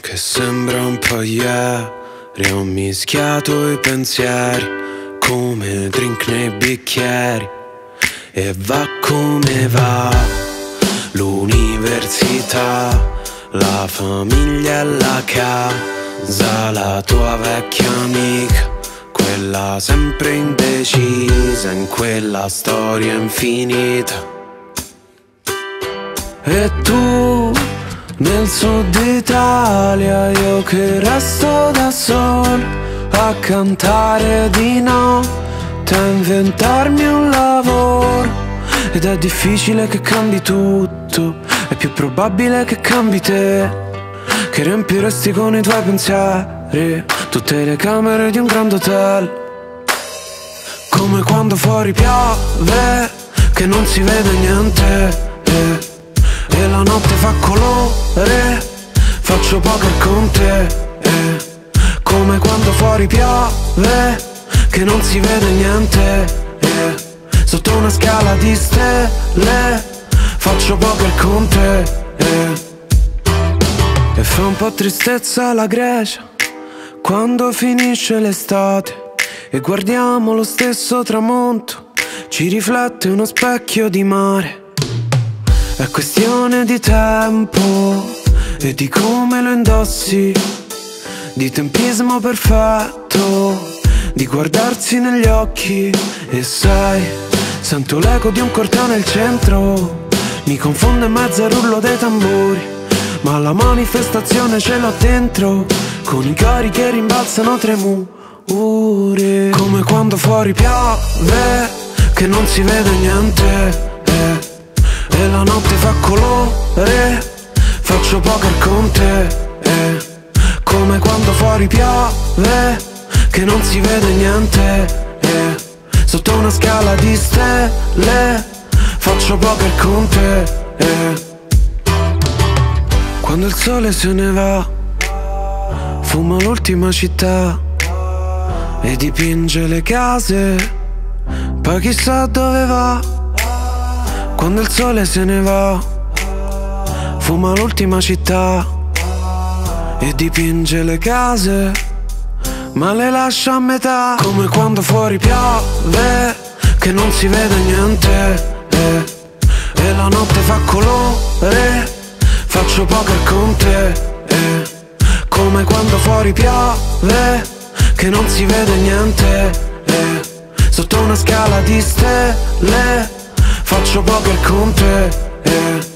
che sembra un po' ieri Ho mischiato i pensieri come drink nei bicchieri E va come va L'università, la famiglia e la casa La tua vecchia amica quella sempre indecisa in quella storia infinita. E tu nel sud Italia, io che resto da solo a cantare di notte, a inventarmi un lavoro. Ed è difficile che cambi tutto, è più probabile che cambi te, che riempiresti con i tuoi pensieri tutte le camere di un grande hotel. Come quando fuori piove, che non si vede niente. Eh la notte fa colore Faccio poker con te eh. Come quando fuori piove Che non si vede niente eh. Sotto una scala di stelle Faccio poker con te eh. E fa un po' tristezza la Grecia Quando finisce l'estate E guardiamo lo stesso tramonto Ci riflette uno specchio di mare è questione di tempo e di come lo indossi, di tempismo perfetto, di guardarsi negli occhi e sai, sento l'eco di un corteo nel centro, mi confonde in mezzo al rullo dei tamburi, ma la manifestazione ce l'ho dentro, con i cori che rimbalzano tre muri, come quando fuori piove, che non si vede niente. Colore Faccio poker con te eh. Come quando fuori piove Che non si vede niente eh. Sotto una scala di stelle Faccio poker con te eh. Quando il sole se ne va Fuma l'ultima città E dipinge le case Poi chissà dove va quando il sole se ne va, fuma l'ultima città e dipinge le case, ma le lascia a metà. Come quando fuori piove, che non si vede niente. Eh, e la notte fa colore, faccio poker con te. Eh, come quando fuori piove, che non si vede niente. Eh, sotto una scala di stelle faccio poker con te eh.